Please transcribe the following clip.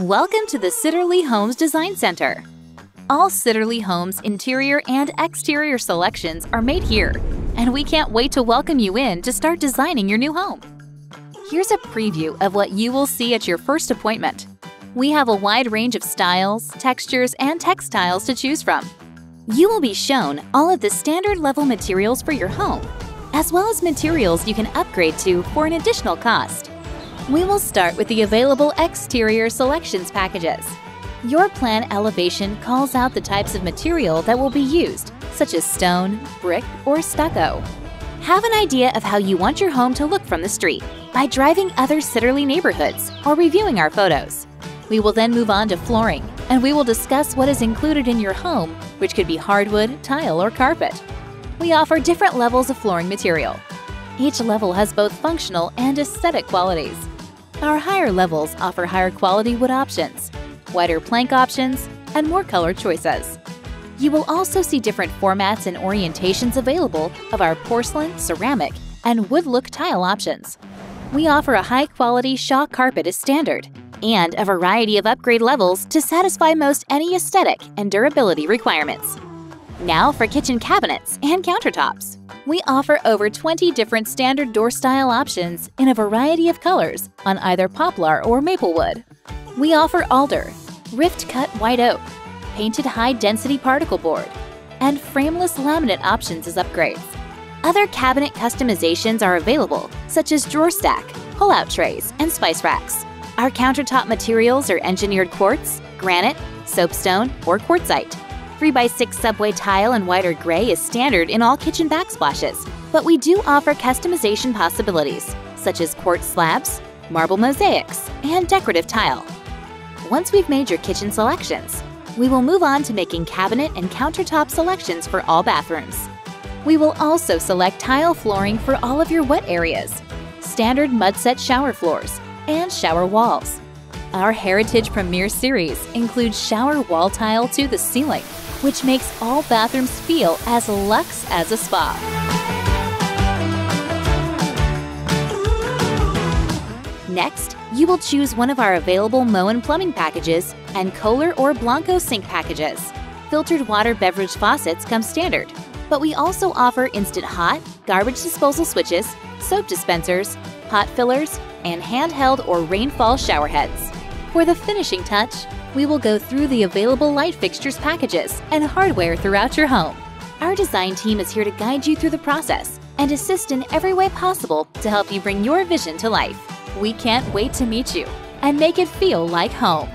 Welcome to the Sitterle Homes Design Center. All Sitterle Homes interior and exterior selections are made here, and we can't wait to welcome you in to start designing your new home. Here's a preview of what you will see at your first appointment. We have a wide range of styles, textures, and textiles to choose from. You will be shown all of the standard level materials for your home, as well as materials you can upgrade to for an additional cost. We will start with the available exterior selections packages. Your plan elevation calls out the types of material that will be used, such as stone, brick, or stucco. Have an idea of how you want your home to look from the street by driving other Sitterle neighborhoods or reviewing our photos. We will then move on to flooring, and we will discuss what is included in your home, which could be hardwood, tile, or carpet. We offer different levels of flooring material. Each level has both functional and aesthetic qualities. Our higher levels offer higher quality wood options, wider plank options, and more color choices. You will also see different formats and orientations available of our porcelain, ceramic, and wood look tile options. We offer a high-quality Shaw carpet as standard and a variety of upgrade levels to satisfy most any aesthetic and durability requirements. Now for kitchen cabinets and countertops. We offer over 20 different standard door style options in a variety of colors on either poplar or maple wood. We offer alder, rift cut white oak, painted high density particle board, and frameless laminate options as upgrades. Other cabinet customizations are available, such as drawer stack, pull-out trays, and spice racks. Our countertop materials are engineered quartz, granite, soapstone, or quartzite. 3x6 subway tile and or gray is standard in all kitchen backsplashes, but we do offer customization possibilities, such as quartz slabs, marble mosaics, and decorative tile. Once we've made your kitchen selections, we will move on to making cabinet and countertop selections for all bathrooms. We will also select tile flooring for all of your wet areas, standard mud set shower floors, and shower walls. Our Heritage Premier Series includes shower wall tile to the ceiling, which makes all bathrooms feel as luxe as a spa. Next, you will choose one of our available Moen plumbing packages and Kohler or Blanco sink packages. Filtered water beverage faucets come standard, but we also offer instant hot, garbage disposal switches, soap dispensers, pot fillers, and handheld or rainfall shower heads. For the finishing touch, we will go through the available light fixtures packages and hardware throughout your home. Our design team is here to guide you through the process and assist in every way possible to help you bring your vision to life. We can't wait to meet you and make it feel like home.